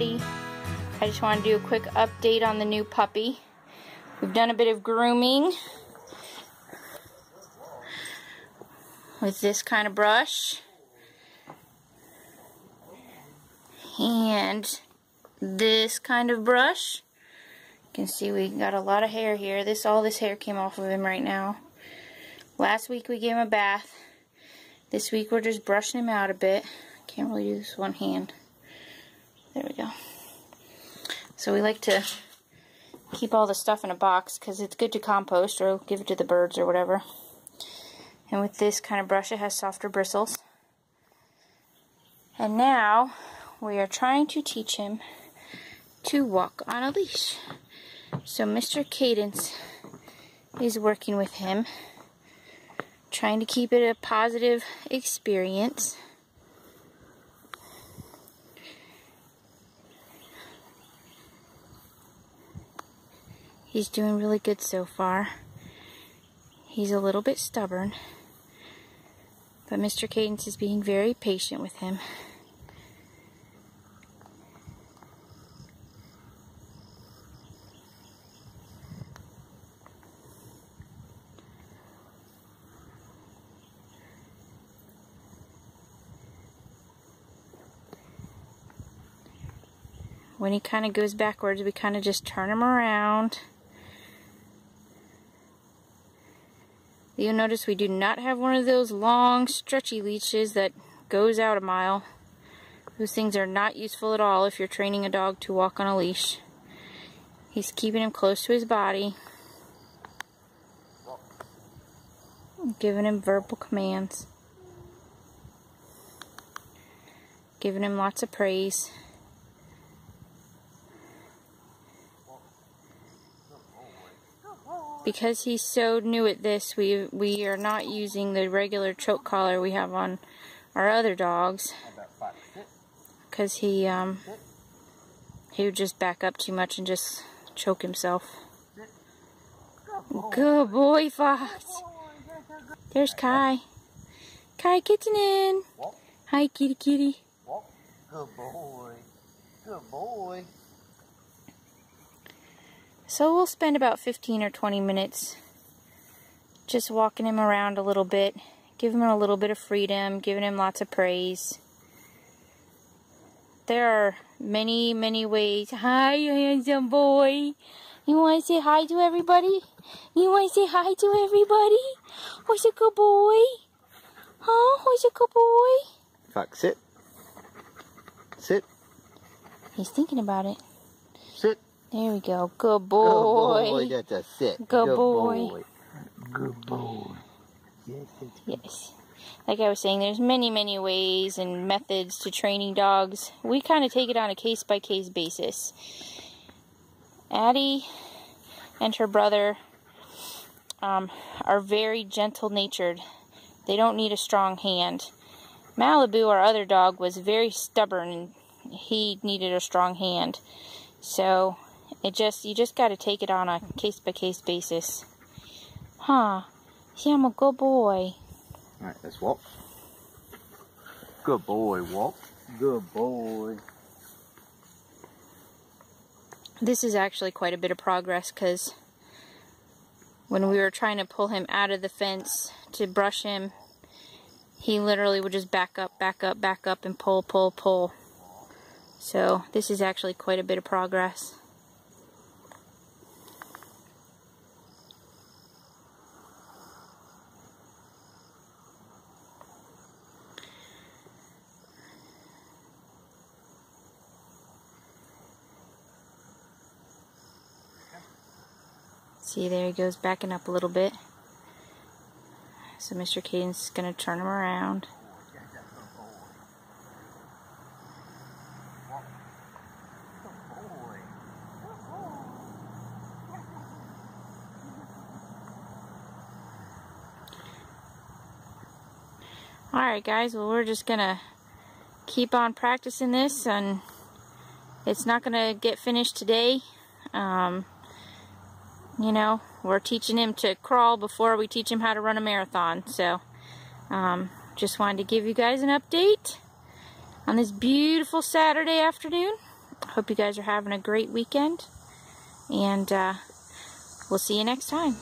I just want to do a quick update on the new puppy. We've done a bit of grooming with this kind of brush. And this kind of brush. You can see we got a lot of hair here. This All this hair came off of him right now. Last week we gave him a bath. This week we're just brushing him out a bit. I can't really do this one hand. There we go. So we like to keep all the stuff in a box because it's good to compost or give it to the birds or whatever. And with this kind of brush it has softer bristles. And now we are trying to teach him to walk on a leash. So Mr. Cadence is working with him trying to keep it a positive experience. He's doing really good so far. He's a little bit stubborn, but Mr. Cadence is being very patient with him. when he kind of goes backwards, we kind of just turn him around. You'll notice we do not have one of those long, stretchy leashes that goes out a mile. Those things are not useful at all if you're training a dog to walk on a leash. He's keeping him close to his body. Giving him verbal commands. Giving him lots of praise. Because he's so new at this, we we are not using the regular choke collar we have on our other dogs. Because he um he would just back up too much and just choke himself. Good boy, Fox. There's Kai. Kai kitten in. Hi, kitty kitty. Good boy. Good boy. So we'll spend about 15 or 20 minutes just walking him around a little bit, giving him a little bit of freedom, giving him lots of praise. There are many, many ways. Hi, handsome boy. You want to say hi to everybody? You want to say hi to everybody? Who's a good boy? Huh? Who's a good boy? Fox, sit. Sit. He's thinking about it. Sit. There we go. Good boy. Good boy. That's a sit. Good, Good boy. boy. Good boy. Yes. Yes. Like I was saying, there's many, many ways and methods to training dogs. We kind of take it on a case-by-case -case basis. Addie and her brother um, are very gentle-natured. They don't need a strong hand. Malibu, our other dog, was very stubborn and he needed a strong hand. So it just, you just got to take it on a case-by-case -case basis. Huh. See, I'm a good boy. Alright, let's walk. Good boy, walk. Good boy. This is actually quite a bit of progress because when we were trying to pull him out of the fence to brush him, he literally would just back up, back up, back up, and pull, pull, pull. So this is actually quite a bit of progress. See, there he goes backing up a little bit. So Mr. Cadence is going to turn him around. Alright guys, well we're just going to keep on practicing this and it's not going to get finished today. Um, you know, we're teaching him to crawl before we teach him how to run a marathon. So, um, just wanted to give you guys an update on this beautiful Saturday afternoon. hope you guys are having a great weekend. And uh, we'll see you next time.